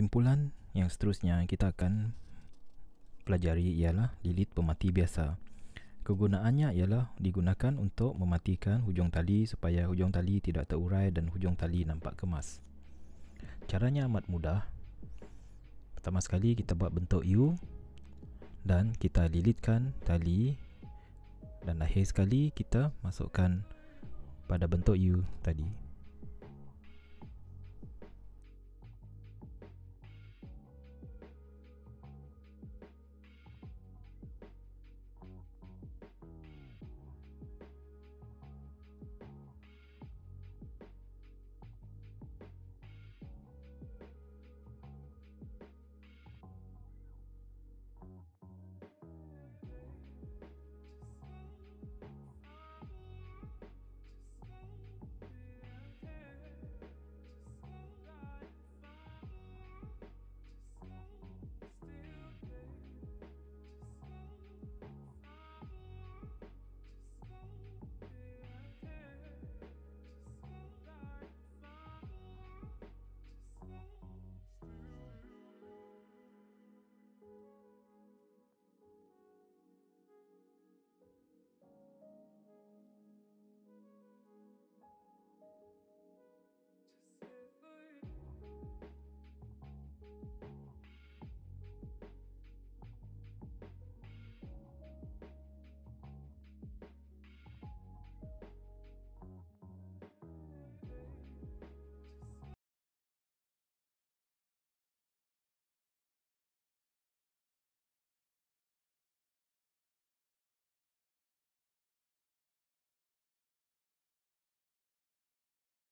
kesimpulan yang seterusnya kita akan pelajari ialah lilit pemati biasa. Kegunaannya ialah digunakan untuk mematikan hujung tali supaya hujung tali tidak terurai dan hujung tali nampak kemas. Caranya amat mudah. Pertama sekali kita buat bentuk U dan kita lilitkan tali dan akhir sekali kita masukkan pada bentuk U tadi.